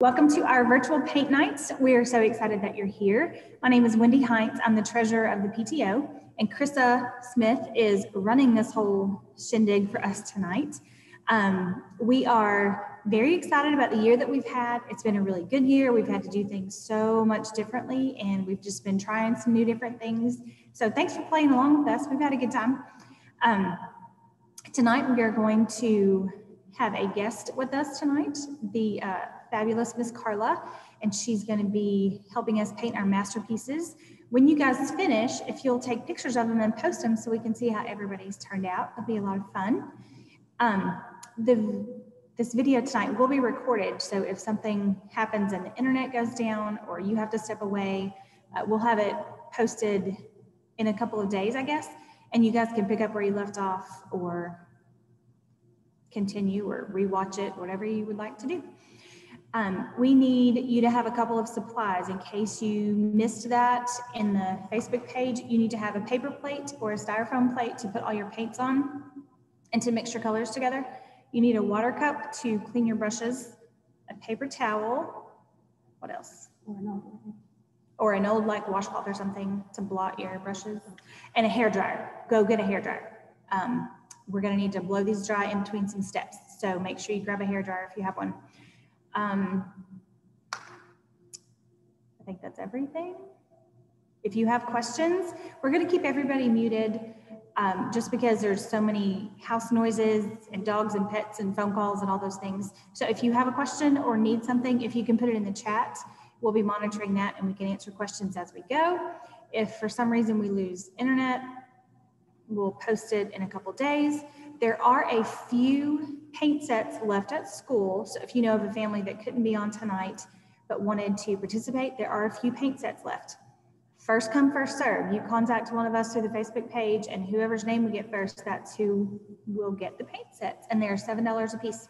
Welcome to our virtual paint nights. We are so excited that you're here. My name is Wendy Heinz. I'm the treasurer of the PTO, and Crissa Smith is running this whole shindig for us tonight. Um, we are very excited about the year that we've had. It's been a really good year. We've had to do things so much differently, and we've just been trying some new different things. So thanks for playing along with us. We've had a good time. Um, tonight, we are going to have a guest with us tonight, the uh, fabulous Miss Carla, and she's going to be helping us paint our masterpieces. When you guys finish, if you'll take pictures of them and post them so we can see how everybody's turned out, it'll be a lot of fun. Um, the, this video tonight will be recorded, so if something happens and the internet goes down or you have to step away, uh, we'll have it posted in a couple of days, I guess, and you guys can pick up where you left off or continue or rewatch it, whatever you would like to do. Um, we need you to have a couple of supplies in case you missed that in the Facebook page. You need to have a paper plate or a styrofoam plate to put all your paints on and to mix your colors together. You need a water cup to clean your brushes, a paper towel, what else? Or an old, or an old like washcloth or something to blot your brushes, and a hair dryer. Go get a hair dryer. Um, we're gonna need to blow these dry in between some steps. So make sure you grab a hair dryer if you have one. Um, I think that's everything. If you have questions, we're going to keep everybody muted um, just because there's so many house noises and dogs and pets and phone calls and all those things. So if you have a question or need something, if you can put it in the chat, we'll be monitoring that and we can answer questions as we go. If for some reason we lose internet, we'll post it in a couple days. There are a few paint sets left at school. So if you know of a family that couldn't be on tonight but wanted to participate, there are a few paint sets left. First come, first serve. You contact one of us through the Facebook page, and whoever's name we get first, that's who will get the paint sets. And they're $7 a piece.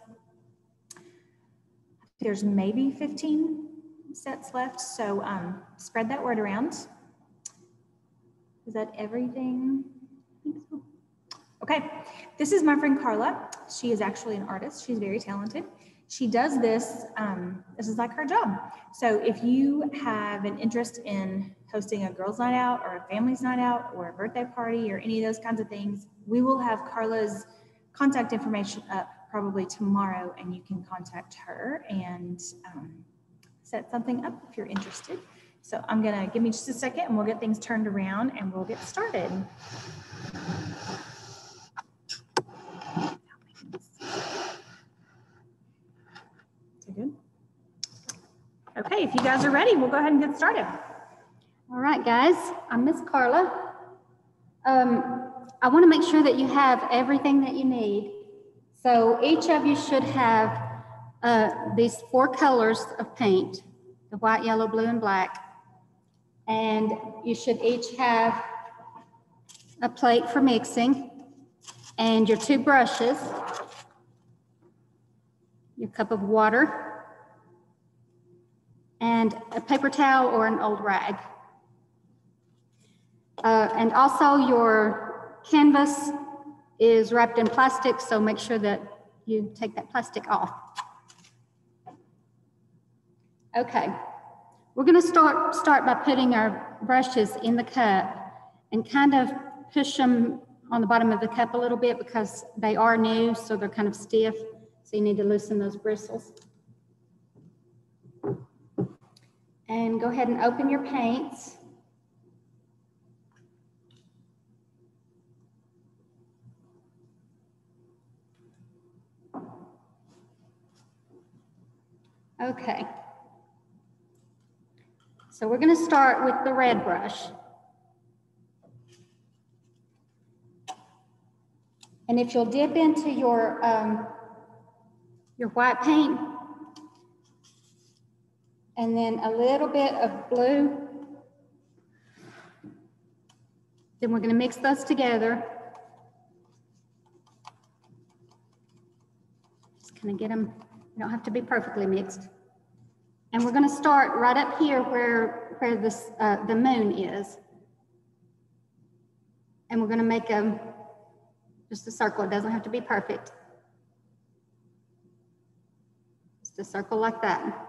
There's maybe 15 sets left, so um, spread that word around. Is that everything? Okay, this is my friend Carla. She is actually an artist. She's very talented. She does this, um, this is like her job. So if you have an interest in hosting a girls' night out or a family's night out or a birthday party or any of those kinds of things, we will have Carla's contact information up probably tomorrow and you can contact her and um, set something up if you're interested. So I'm gonna give me just a second and we'll get things turned around and we'll get started. good. Okay, if you guys are ready, we'll go ahead and get started. All right, guys, I'm Miss Carla. Um, I want to make sure that you have everything that you need. So each of you should have uh, these four colors of paint, the white, yellow, blue, and black. And you should each have a plate for mixing and your two brushes, your cup of water, and a paper towel or an old rag. Uh, and also your canvas is wrapped in plastic, so make sure that you take that plastic off. Okay, we're gonna start, start by putting our brushes in the cup and kind of push them on the bottom of the cup a little bit because they are new, so they're kind of stiff. So you need to loosen those bristles. And go ahead and open your paints. Okay. So we're going to start with the red brush. And if you'll dip into your, um, your white paint and then a little bit of blue. Then we're going to mix those together. Just kind of get them, you don't have to be perfectly mixed. And we're going to start right up here where, where this, uh, the moon is. And we're going to make a, just a circle. It doesn't have to be perfect. Just a circle like that.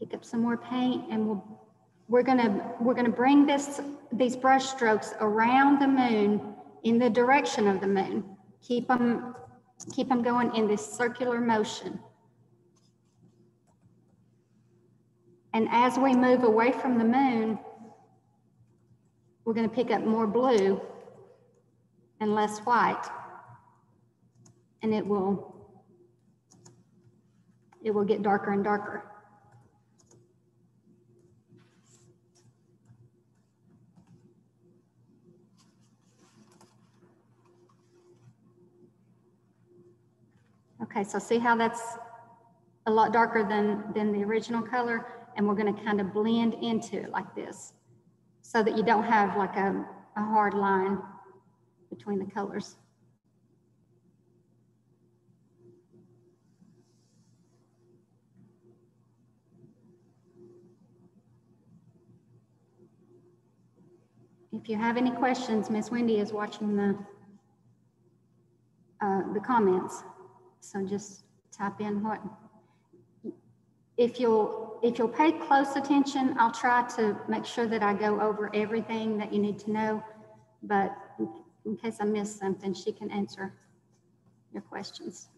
Pick up some more paint and we'll, we're gonna, we're gonna bring this, these brush strokes around the moon in the direction of the moon. Keep them, keep them going in this circular motion. And as we move away from the moon, we're going to pick up more blue and less white. And it will, it will get darker and darker. Okay, so see how that's a lot darker than, than the original color? And we're gonna kind of blend into it like this so that you don't have like a, a hard line between the colors. If you have any questions, Miss Wendy is watching the uh, the comments. So just type in what. If you'll if you'll pay close attention, I'll try to make sure that I go over everything that you need to know. But in case I miss something, she can answer your questions.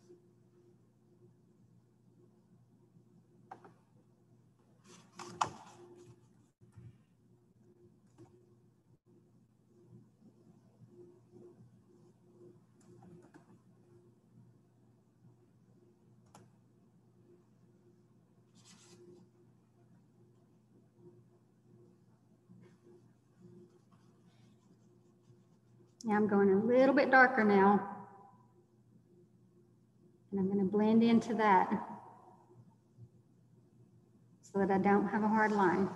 Now I'm going a little bit darker now. And I'm going to blend into that so that I don't have a hard line.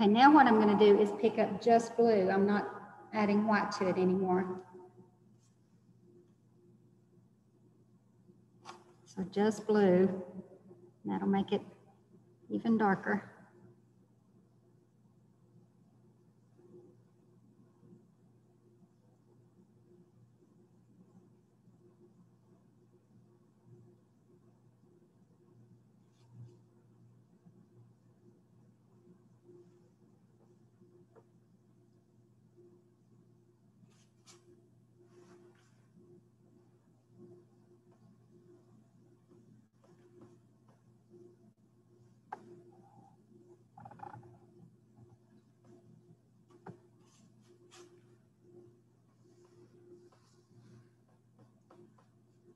Okay, now what I'm going to do is pick up just blue. I'm not adding white to it anymore. So just blue. That'll make it even darker.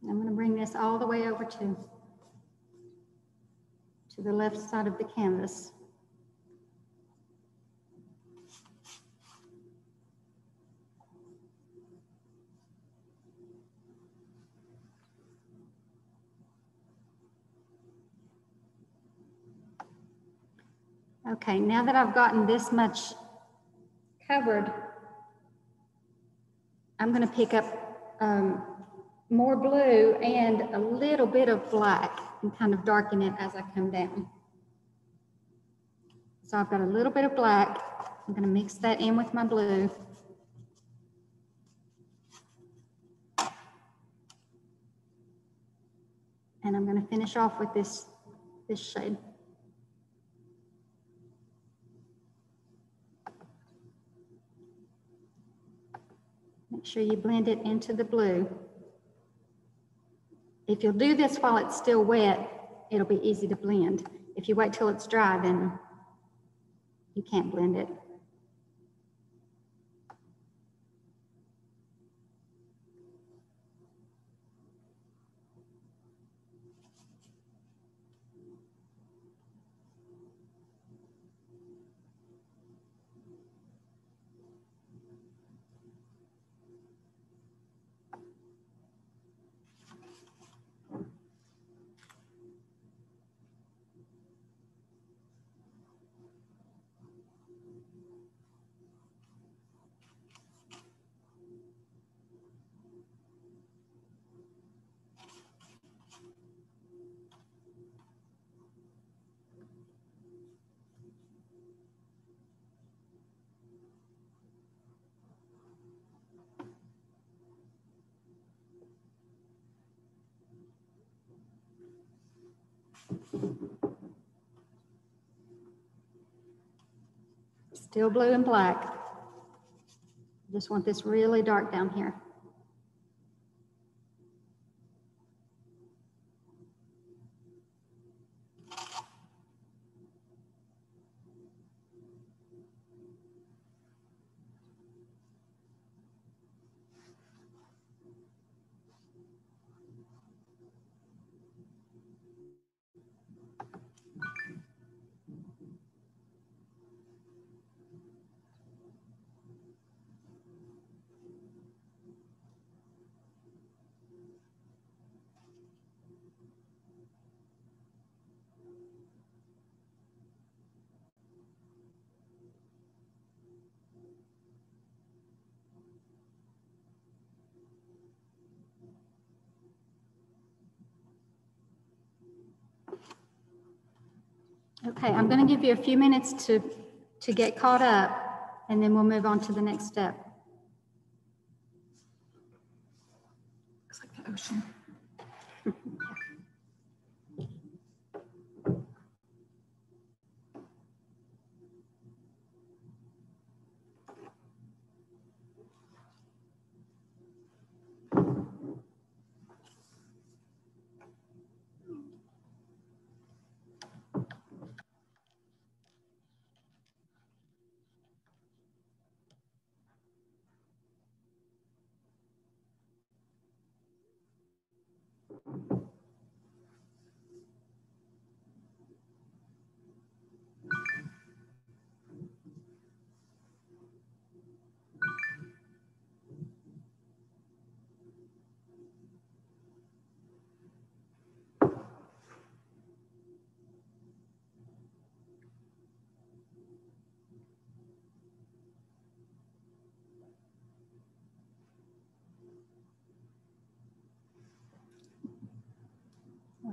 I'm going to bring this all the way over to, to the left side of the canvas. Okay, now that I've gotten this much covered, I'm going to pick up um, more blue and a little bit of black and kind of darken it as I come down. So I've got a little bit of black. I'm going to mix that in with my blue. And I'm going to finish off with this, this shade. Make sure you blend it into the blue. If you'll do this while it's still wet, it'll be easy to blend. If you wait till it's dry, then you can't blend it. Still blue and black. Just want this really dark down here. Okay, I'm going to give you a few minutes to, to get caught up, and then we'll move on to the next step. Looks like the ocean.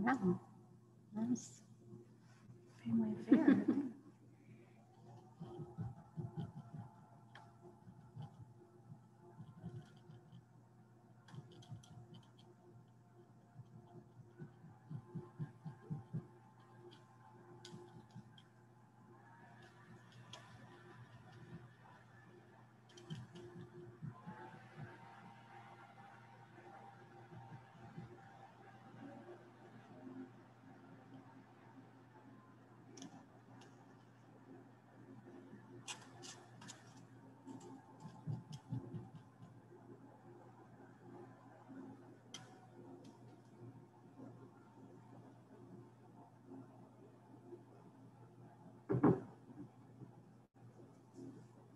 Wow, nice. Family affair.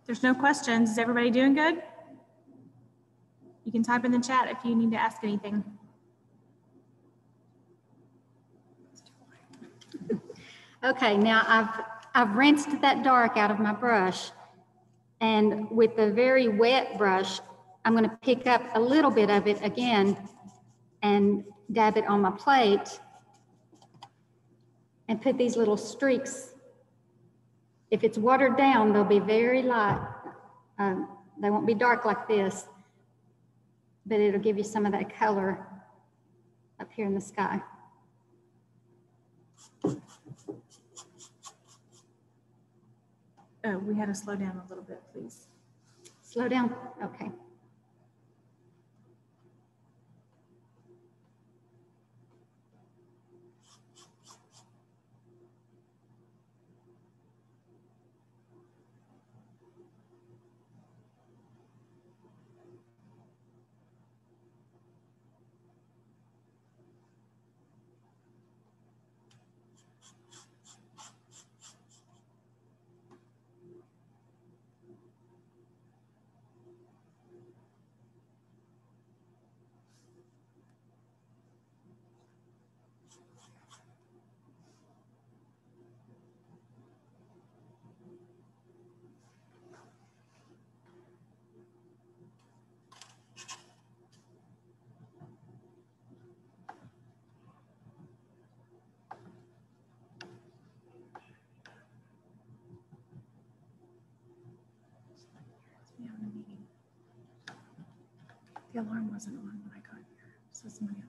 There's no questions. Is everybody doing good? You can type in the chat if you need to ask anything. Okay, now I've, I've rinsed that dark out of my brush. And with the very wet brush, I'm going to pick up a little bit of it again and dab it on my plate and put these little streaks. If it's watered down, they'll be very light. Um, they won't be dark like this, but it'll give you some of that color up here in the sky. Oh, we had to slow down a little bit, please. Slow down, okay. We have a meeting. The alarm wasn't on when I got here, so somebody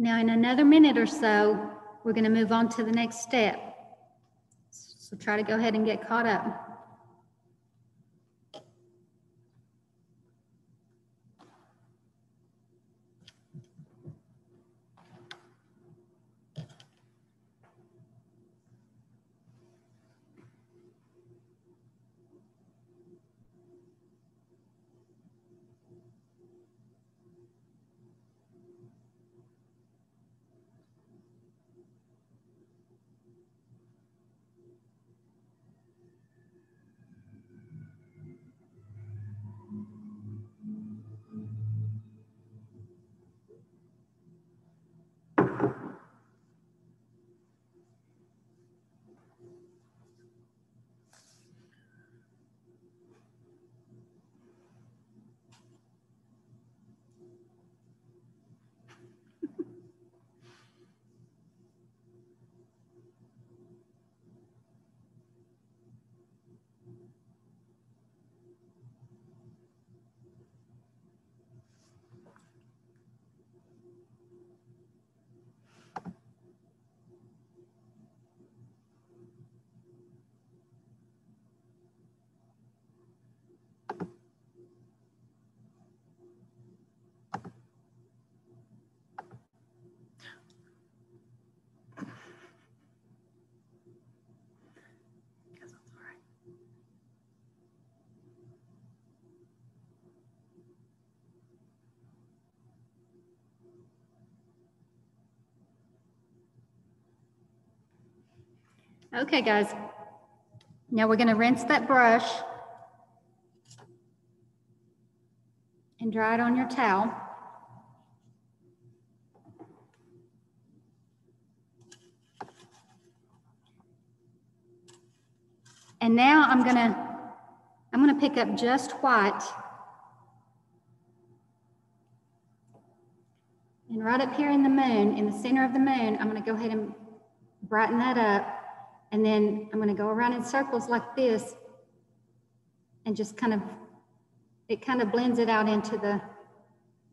Now, in another minute or so, we're going to move on to the next step. So try to go ahead and get caught up. Okay, guys. Now we're going to rinse that brush and dry it on your towel. And now I'm going to I'm going to pick up just white and right up here in the moon, in the center of the moon, I'm going to go ahead and brighten that up. And then I'm gonna go around in circles like this and just kind of, it kind of blends it out into the,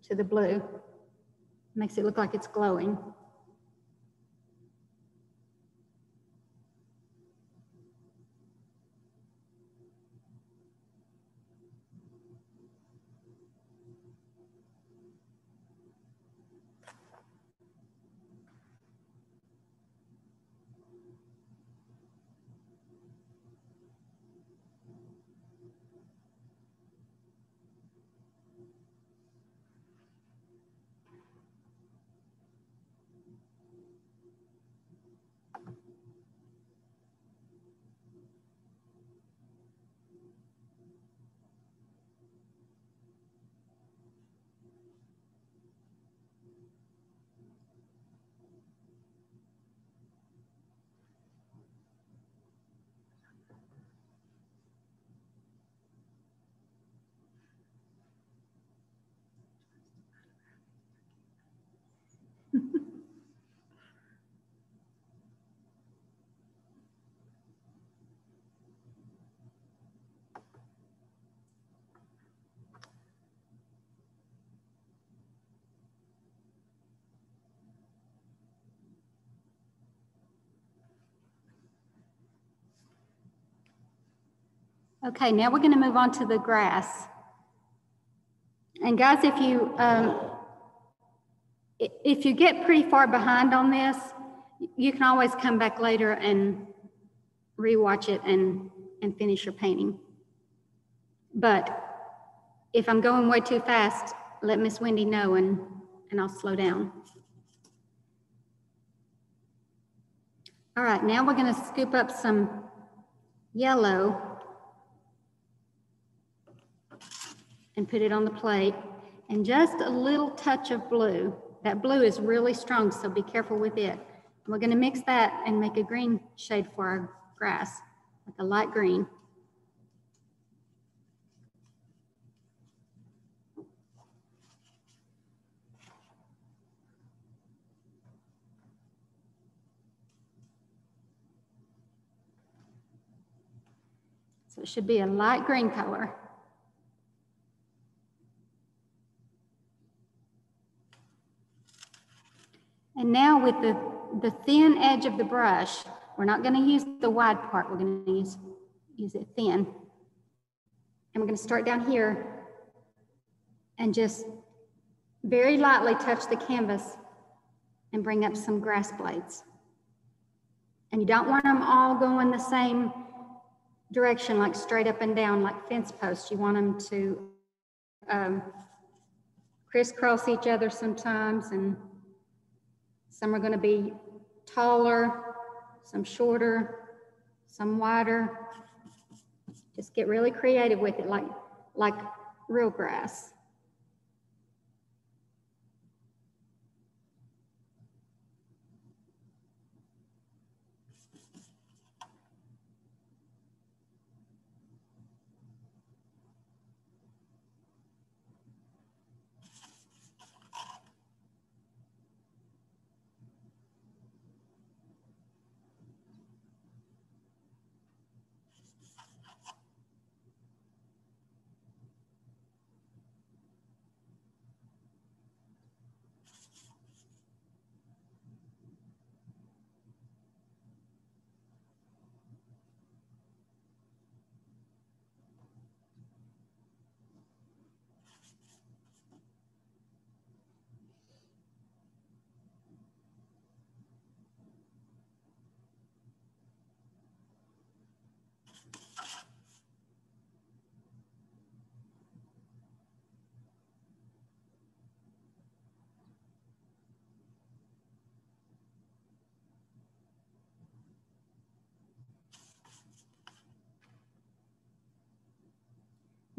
to the blue. Makes it look like it's glowing. Okay, now we're going to move on to the grass. And guys, if you um, if you get pretty far behind on this, you can always come back later and rewatch it and and finish your painting. But if I'm going way too fast, let Miss Wendy know and and I'll slow down. All right, now we're going to scoop up some yellow and put it on the plate. And just a little touch of blue. That blue is really strong, so be careful with it. We're gonna mix that and make a green shade for our grass, like a light green. So it should be a light green color. And now with the, the thin edge of the brush, we're not gonna use the wide part, we're gonna use, use it thin. And we're gonna start down here and just very lightly touch the canvas and bring up some grass blades. And you don't want them all going the same direction, like straight up and down, like fence posts. You want them to um, crisscross each other sometimes, and some are going to be taller, some shorter, some wider. Just get really creative with it, like, like real grass.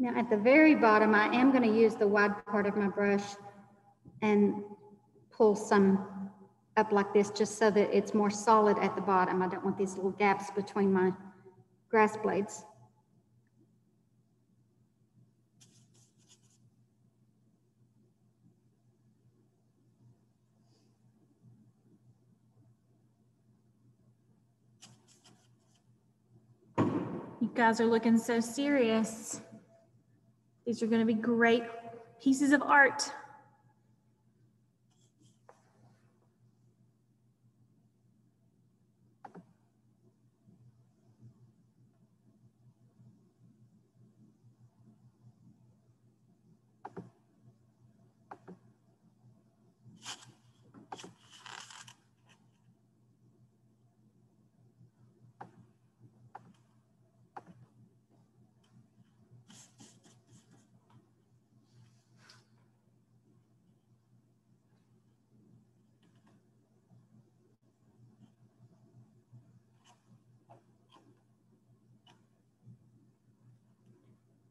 Now at the very bottom, I am going to use the wide part of my brush and pull some up like this just so that it's more solid at the bottom. I don't want these little gaps between my grass blades. You guys are looking so serious. These are going to be great pieces of art.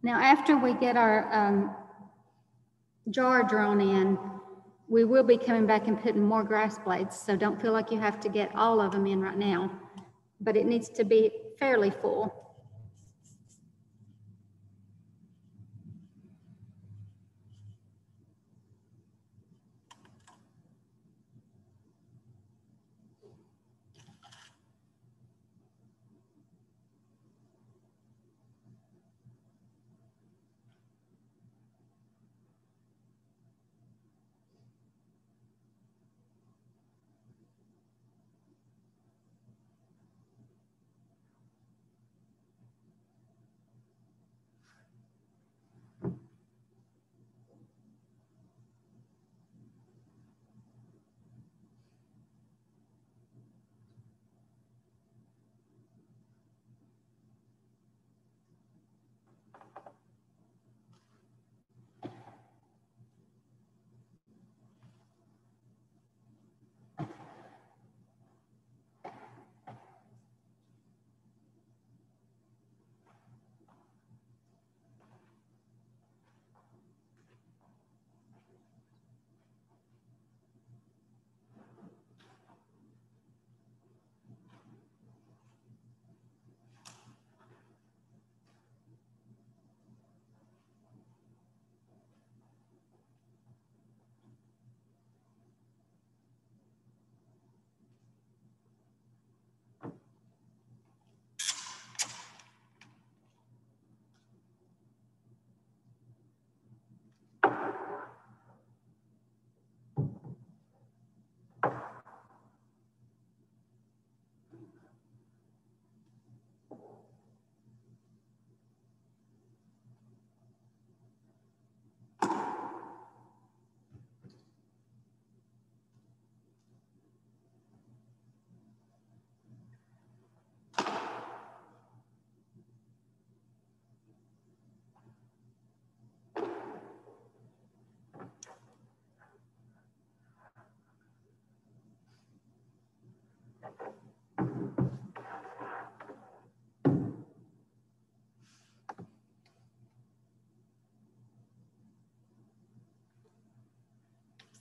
Now, after we get our um, jar drawn in, we will be coming back and putting more grass blades. So don't feel like you have to get all of them in right now, but it needs to be fairly full.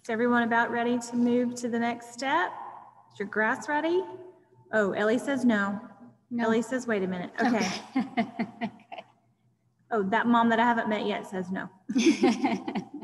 Is everyone about ready to move to the next step? Is your grass ready? Oh, Ellie says no. No. Ellie says, wait a minute. Okay. Oh, that mom that I haven't met yet says no.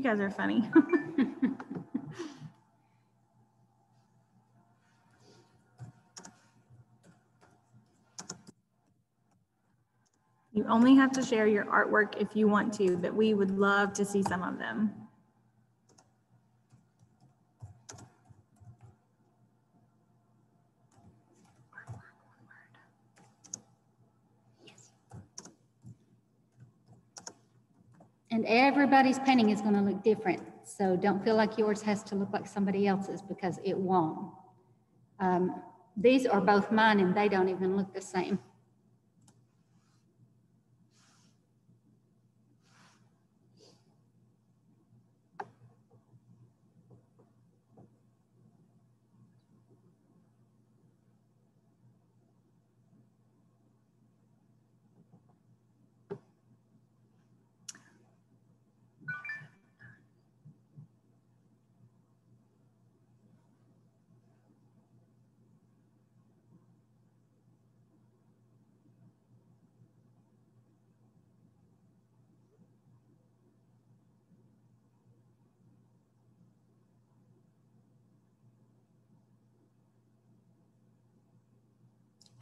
You guys are funny. You only have to share your artwork if you want to, but we would love to see some of them. And everybody's painting is gonna look different, so don't feel like yours has to look like somebody else's because it won't. Um, These are both mine and they don't even look the same.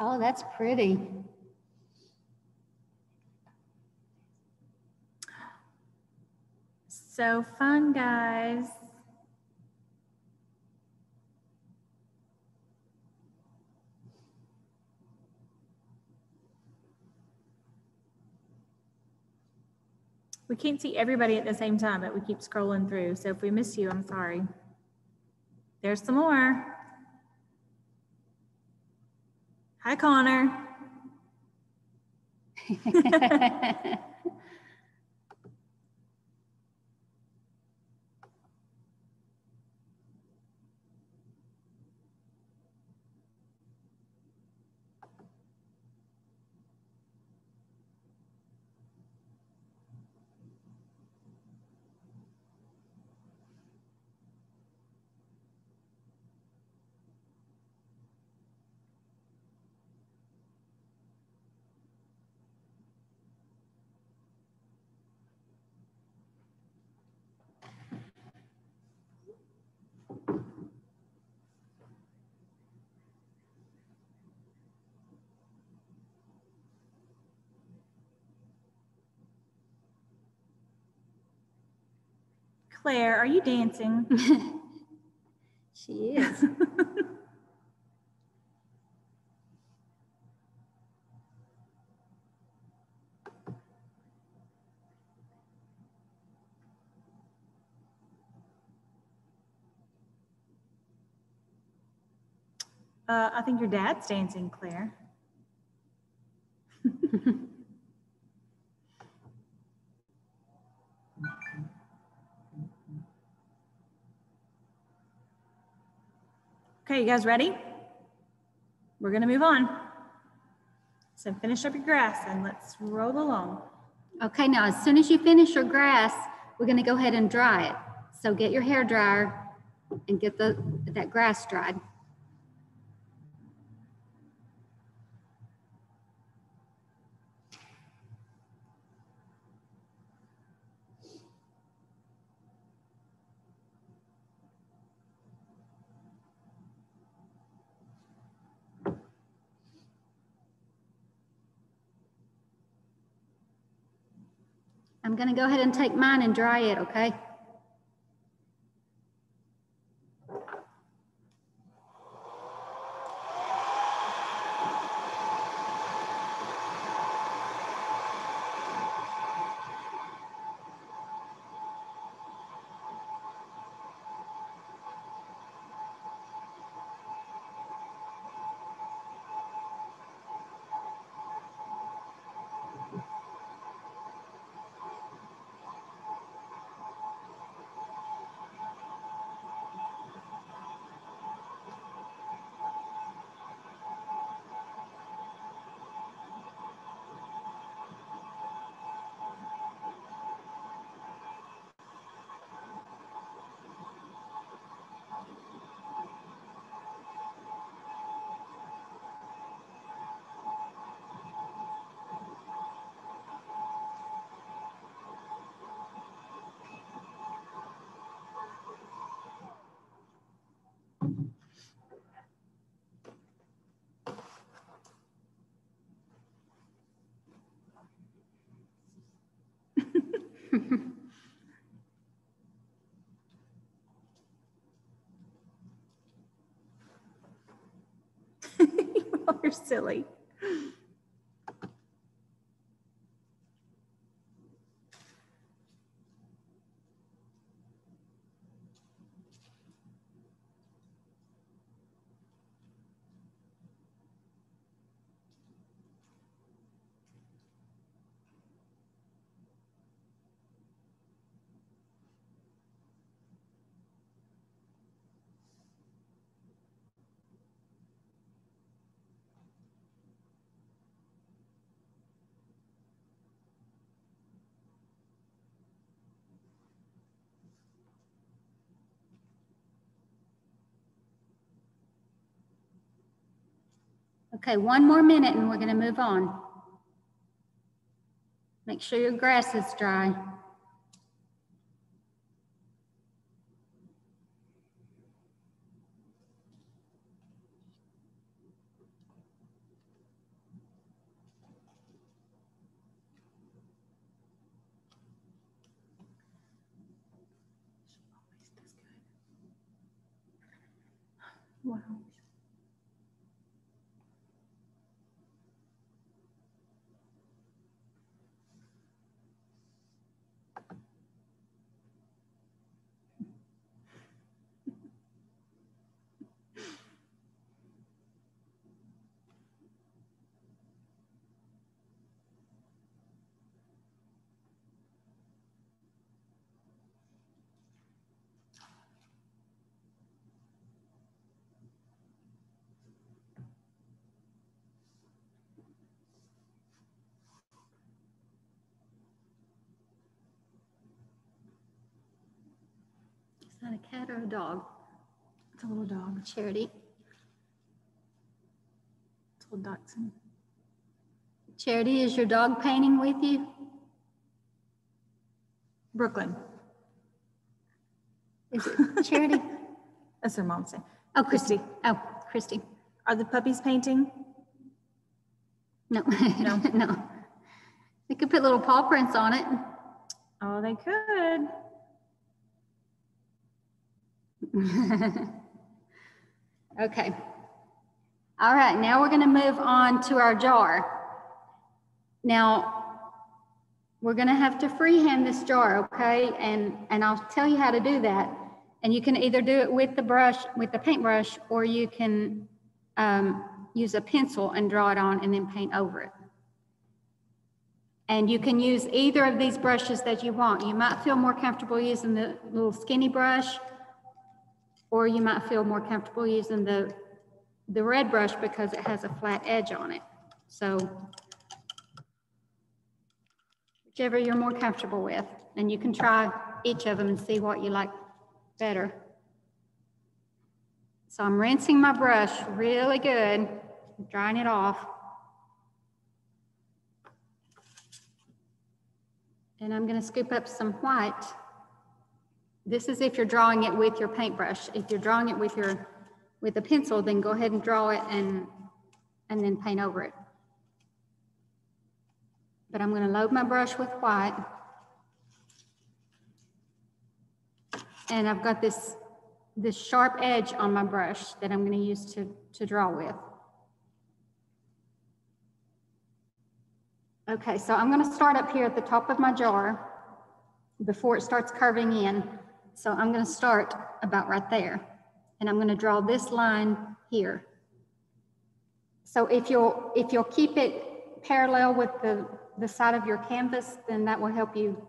Oh, that's pretty. So fun, guys. We can't see everybody at the same time, but we keep scrolling through. So if we miss you, I'm sorry. There's some more. Hi, Connor. Claire, are you dancing? She is. Uh, I think your dad's dancing, Claire. Okay, you guys ready? We're gonna move on. So finish up your grass and let's roll along. Okay, now as soon as you finish your grass, we're gonna go ahead and dry it. So get your hair dryer and get the, that grass dried. I'm gonna go ahead and take mine and dry it, okay? You're silly. Okay, one more minute and we're going to move on. Make sure your grass is dry. Wow. Is that a cat or a dog? It's a little dog. Charity. It's a little dachshund. Charity, is your dog painting with you? Brooklyn. Is it Charity? That's her mom's name. Oh, Christy. Oh, Christy. Are the puppies painting? No, No? no. We could put little paw prints on it. Oh, they could. Okay. All right, now we're going to move on to our jar. Now, we're going to have to freehand this jar, okay? And, and I'll tell you how to do that. And you can either do it with the brush, with the paintbrush, or you can um, use a pencil and draw it on and then paint over it. And you can use either of these brushes that you want. You might feel more comfortable using the little skinny brush, or you might feel more comfortable using the, the red brush because it has a flat edge on it. So whichever you're more comfortable with, and you can try each of them and see what you like better. So I'm rinsing my brush really good, drying it off. And I'm gonna scoop up some white. This is if you're drawing it with your paintbrush. If you're drawing it with your, with a pencil, then go ahead and draw it and, and then paint over it. But I'm gonna load my brush with white. And I've got this, this sharp edge on my brush that I'm gonna use to, to draw with. Okay, so I'm gonna start up here at the top of my jar before it starts curving in. So I'm gonna start about right there. And I'm gonna draw this line here. So if you'll, if you'll keep it parallel with the, the side of your canvas, then that will help you.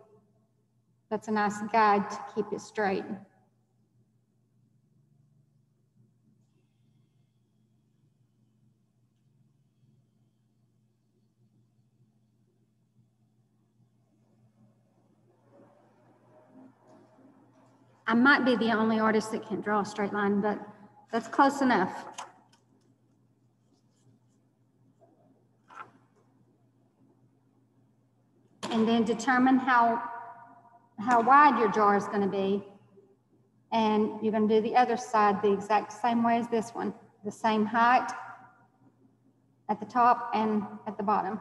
That's a nice guide to keep it straight. I might be the only artist that can draw a straight line, but that's close enough. And then determine how, how wide your jar is going to be. And you're going to do the other side the exact same way as this one, the same height at the top and at the bottom.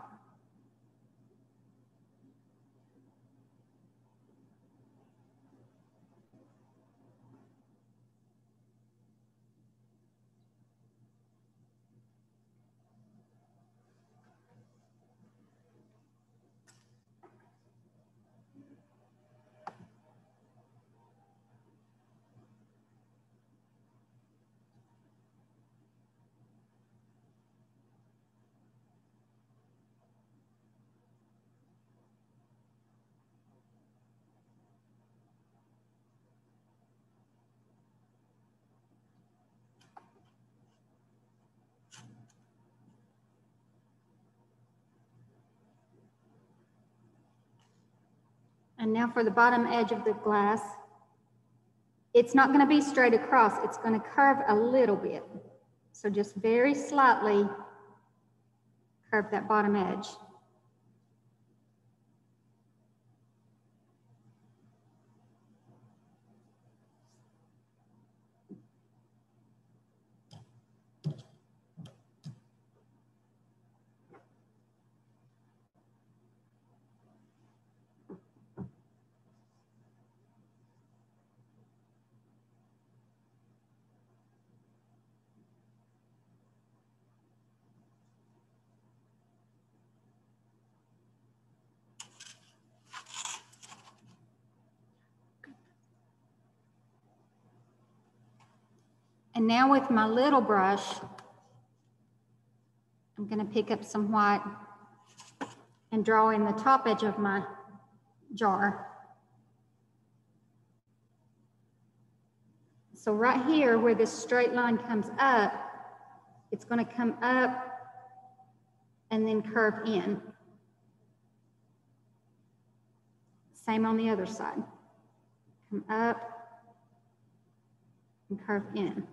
And now for the bottom edge of the glass, it's not going to be straight across. It's going to curve a little bit. So just very slightly curve that bottom edge. And now with my little brush, I'm going to pick up some white and draw in the top edge of my jar. So right here where this straight line comes up, it's going to come up and then curve in. Same on the other side. Come up and curve in.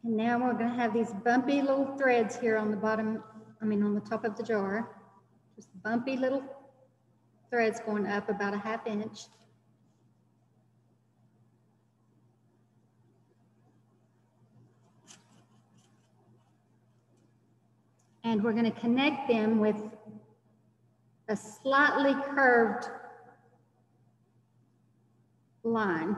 And now we're going to have these bumpy little threads here on the bottom, I mean on the top of the jar. Just bumpy little threads going up about a half inch. And we're going to connect them with a slightly curved line.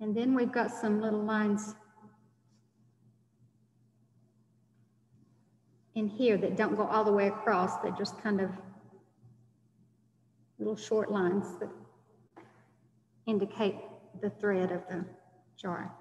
And then we've got some little lines in here that don't go all the way across. They're just kind of little short lines that indicate the thread of the jar.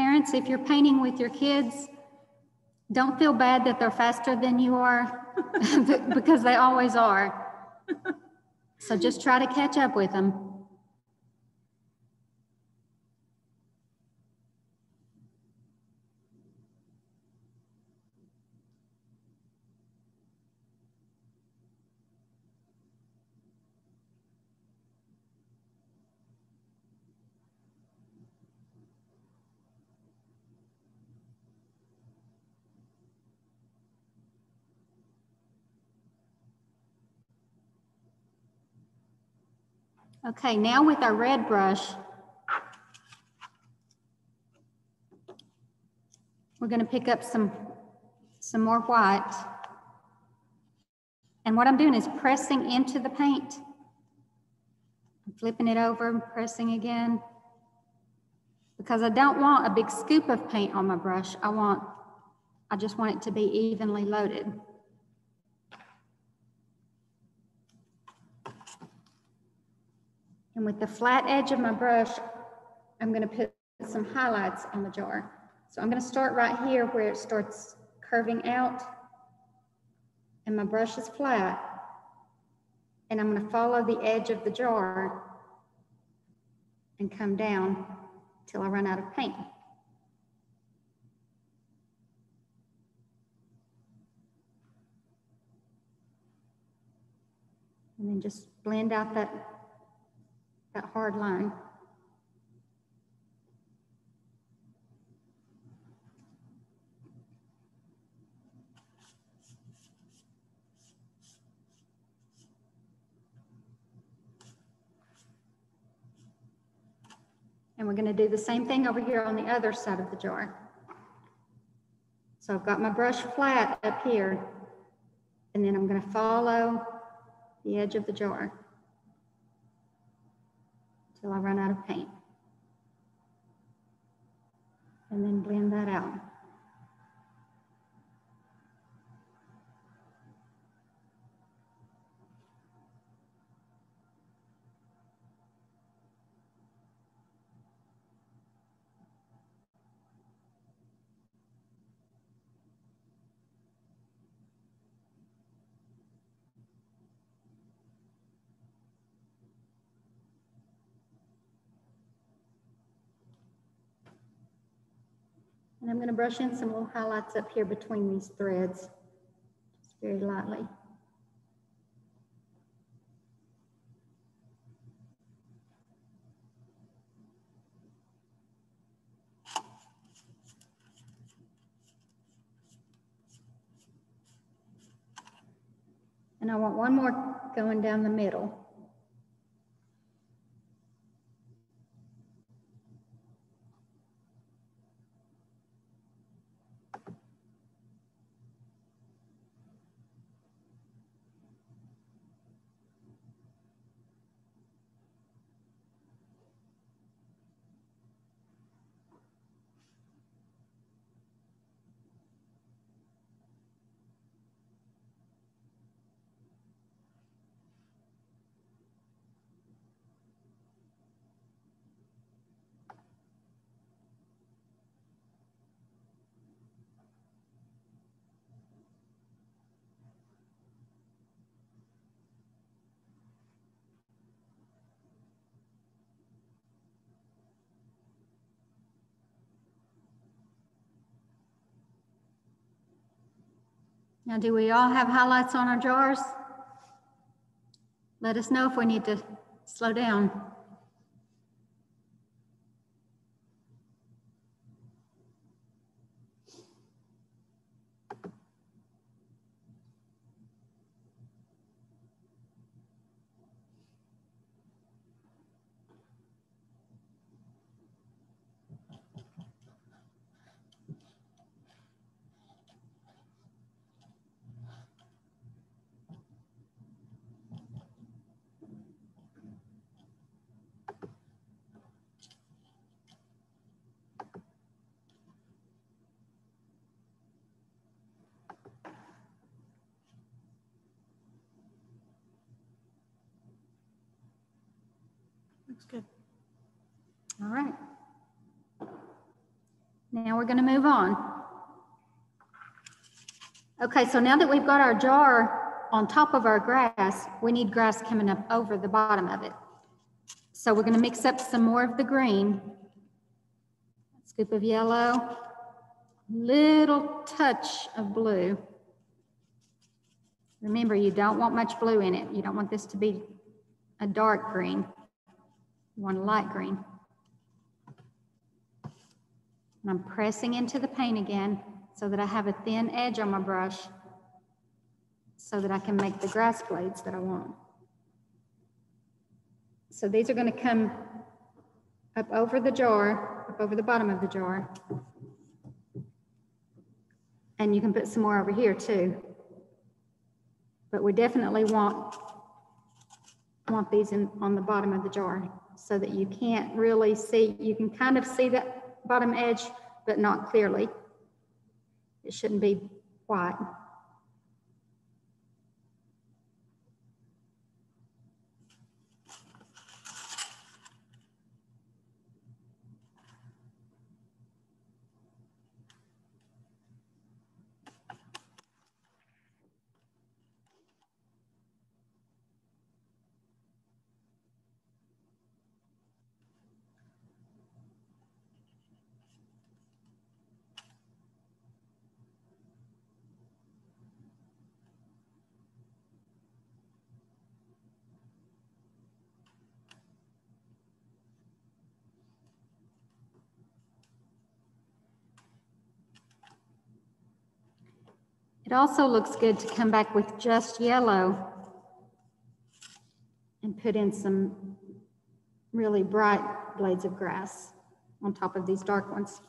Parents, if you're painting with your kids, don't feel bad that they're faster than you are because they always are. So just try to catch up with them. Okay, now with our red brush, we're gonna pick up some, some more white. And what I'm doing is pressing into the paint. I'm Flipping it over, and pressing again. Because I don't want a big scoop of paint on my brush. I want, I just want it to be evenly loaded. And with the flat edge of my brush, I'm gonna put some highlights on the jar. So I'm gonna start right here where it starts curving out and my brush is flat. And I'm gonna follow the edge of the jar and come down till I run out of paint. And then just blend out that, that hard line. And we're gonna do the same thing over here on the other side of the jar. So I've got my brush flat up here, and then I'm gonna follow the edge of the jar till I run out of paint. And then blend that out. And I'm going to brush in some little highlights up here between these threads, just very lightly. And I want one more going down the middle. Now, do we all have highlights on our jars? Let us know if we need to slow down. Looks good. All right. Now we're going to move on. Okay, so now that we've got our jar on top of our grass, we need grass coming up over the bottom of it. So we're going to mix up some more of the green. Scoop of yellow, little touch of blue. Remember, you don't want much blue in it. You don't want this to be a dark green. A light green. And I'm pressing into the paint again so that I have a thin edge on my brush so that I can make the grass blades that I want. So these are gonna come up over the jar, up over the bottom of the jar. And you can put some more over here too. But we definitely want, want these in, on the bottom of the jar so that you can't really see, you can kind of see that bottom edge, but not clearly. It shouldn't be white. It also looks good to come back with just yellow and put in some really bright blades of grass on top of these dark ones.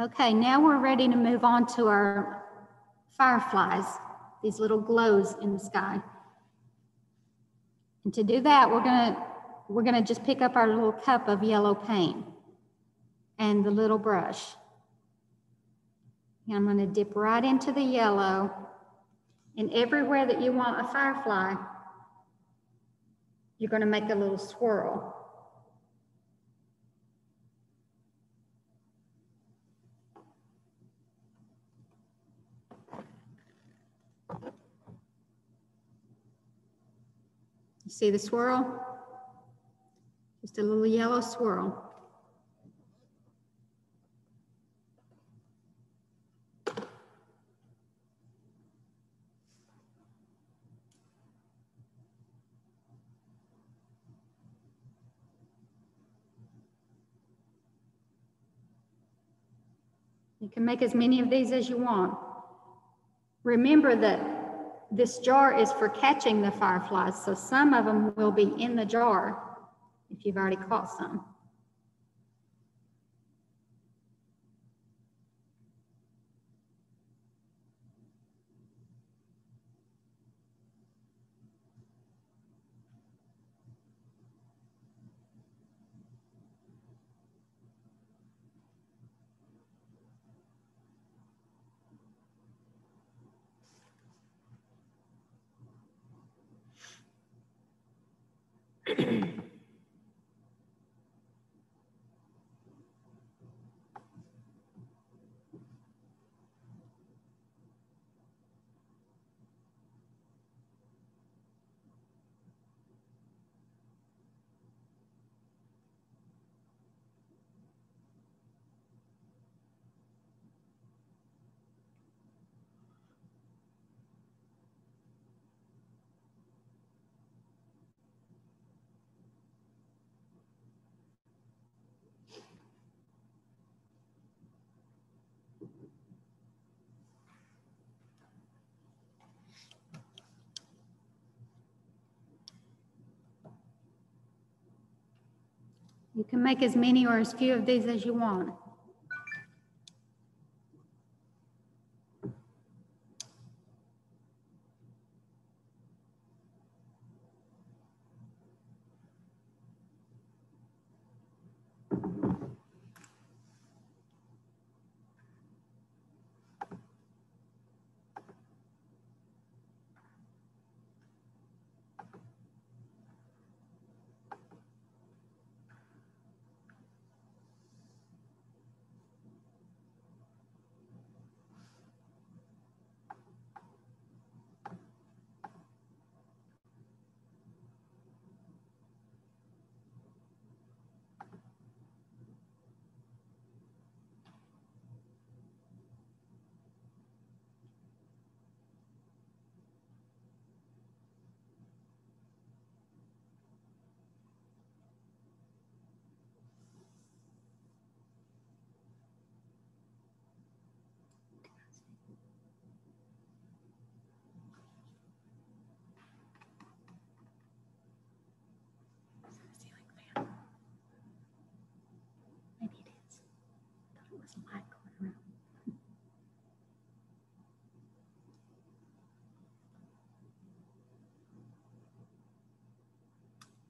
Okay, now we're ready to move on to our fireflies, these little glows in the sky. And to do that, we're gonna, we're gonna just pick up our little cup of yellow paint and the little brush. And I'm gonna dip right into the yellow and everywhere that you want a firefly, you're gonna make a little swirl. You see the swirl? Just a little yellow swirl. You can make as many of these as you want. Remember that this jar is for catching the fireflies, so some of them will be in the jar if you've already caught some. You can make as many or as few of these as you want.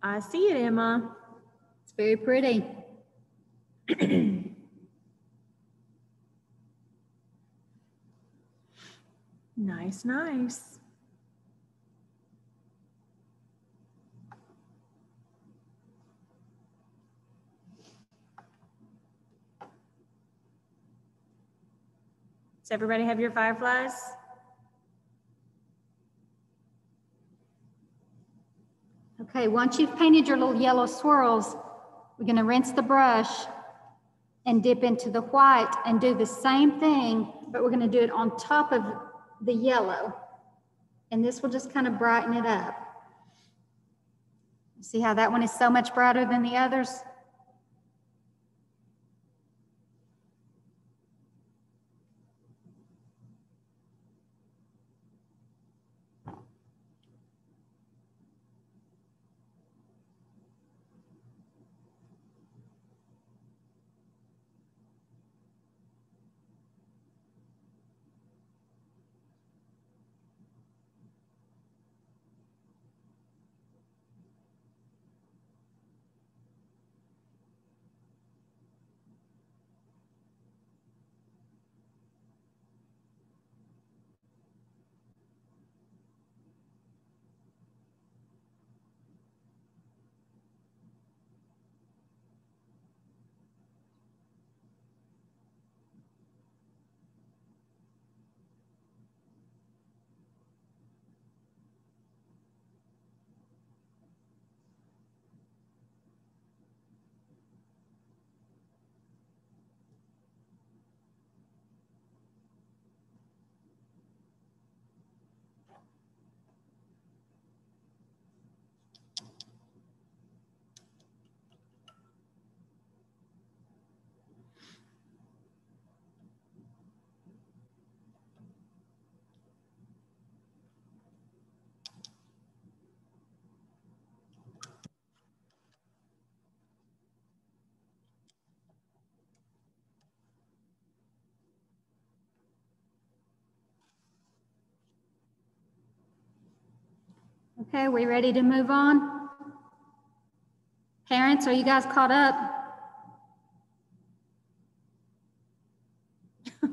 I see it, Emma. It's very pretty. Nice, nice. Does everybody have your fireflies? Okay, once you've painted your little yellow swirls, we're gonna rinse the brush and dip into the white and do the same thing, but we're gonna do it on top of the yellow. And this will just kind of brighten it up. See how that one is so much brighter than the others? Okay, we ready to move on? Parents, are you guys caught up?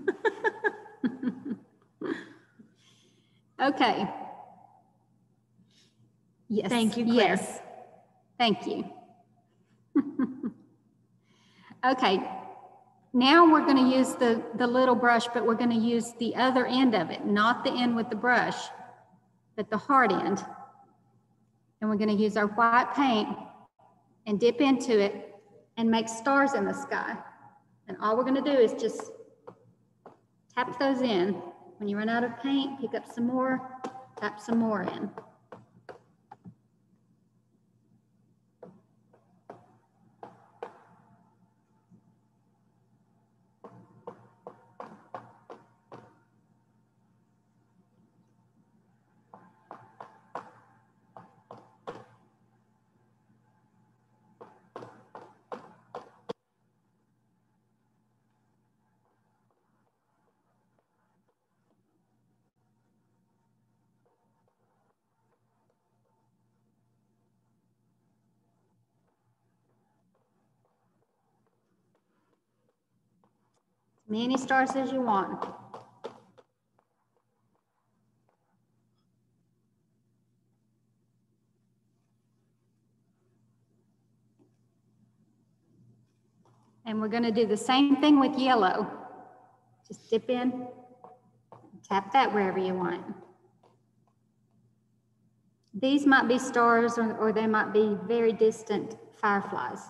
Okay. Yes. Thank you, Claire. Yes. Thank you. Okay, now we're gonna use the, the little brush, but we're gonna use the other end of it, not the end with the brush, but the hard end. And we're gonna use our white paint and dip into it and make stars in the sky. And all we're gonna do is just tap those in. When you run out of paint, pick up some more, tap some more in. Many stars as you want. And we're gonna do the same thing with yellow. Just dip in, tap that wherever you want. These might be stars or, or they might be very distant fireflies.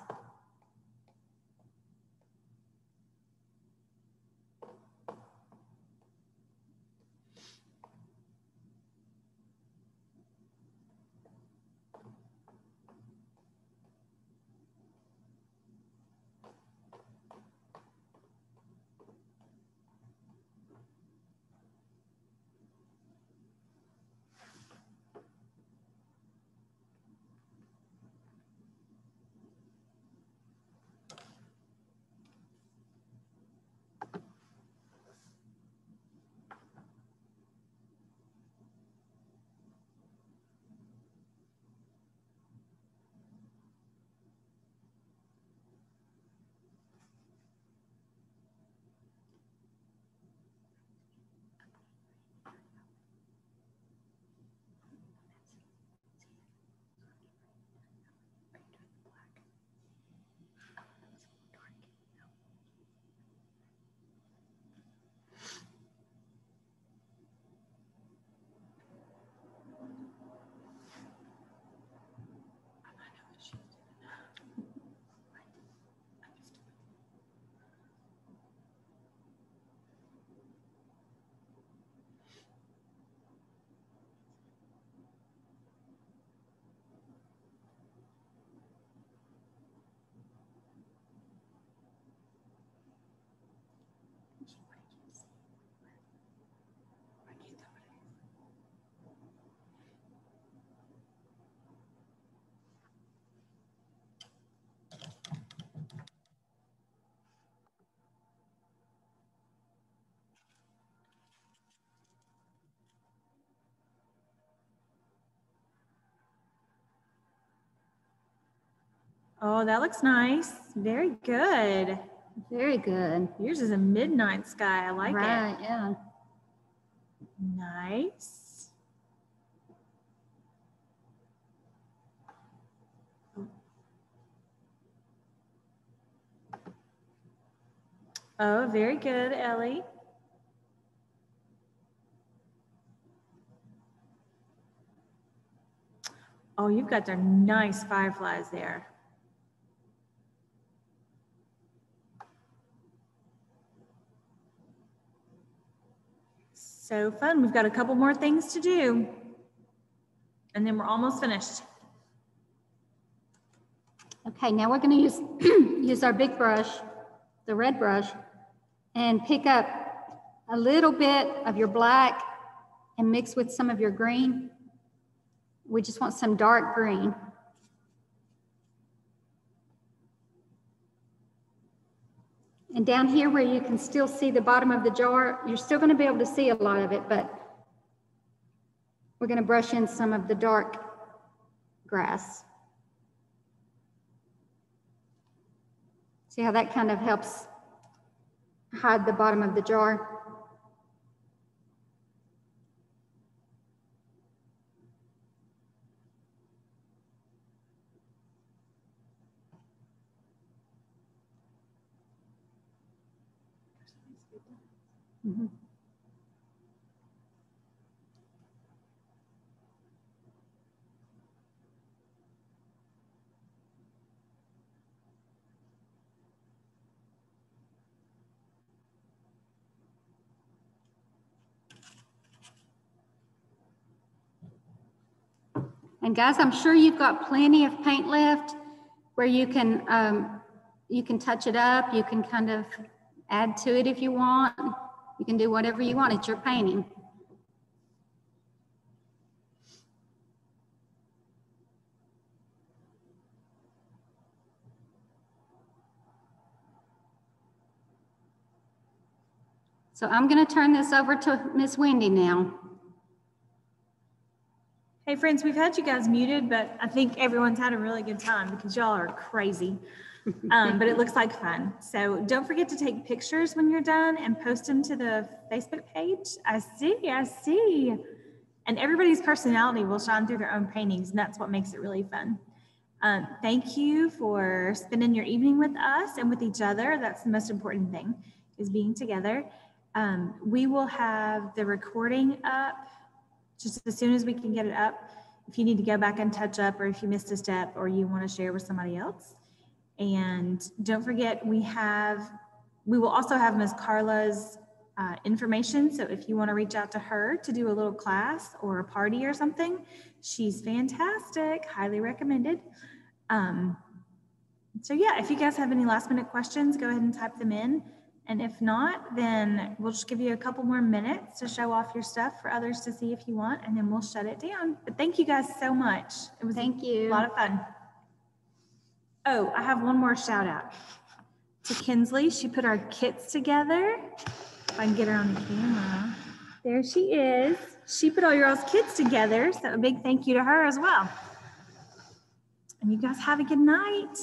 Oh, that looks nice. Very good. Very good. Yours is a midnight sky. I like Right, yeah. Nice. Oh, very good, Ellie. Oh, you've got their nice fireflies there. So fun. We've got a couple more things to do. And then we're almost finished. Okay, now we're gonna use, use our big brush, the red brush, and pick up a little bit of your black and mix with some of your green. We just want some dark green. And down here where you can still see the bottom of the jar, you're still gonna be able to see a lot of it, but we're gonna brush in some of the dark grass. See how that kind of helps hide the bottom of the jar? And guys, I'm sure you've got plenty of paint left where you can, um, you can touch it up, you can kind of add to it if you want. You can do whatever you want, it's your painting. So I'm gonna turn this over to Miss Wendy now. Hey, friends, we've had you guys muted, but I think everyone's had a really good time because y'all are crazy. Um, but it looks like fun. So don't forget to take pictures when you're done and post them to the Facebook page. I see, I see. And everybody's personality will shine through their own paintings, and that's what makes it really fun. Um, thank you for spending your evening with us and with each other. That's the most important thing, is being together. Um, we will have the recording up just as soon as we can get it up. If you need to go back and touch up, or if you missed a step, or you want to share with somebody else. And don't forget, we have, we will also have Ms. Carla's uh, information. So if you want to reach out to her to do a little class or a party or something, she's fantastic, highly recommended. Um, so yeah, if you guys have any last minute questions, go ahead and type them in. And if not, then we'll just give you a couple more minutes to show off your stuff for others to see if you want, and then we'll shut it down. But thank you guys so much. It was Thank a lot of fun. Oh, I have one more shout out to Kinsley. She put our kits together. If I can get her on the camera. There she is. She put all your all's kits together. So a big thank you to her as well. And you guys have a good night.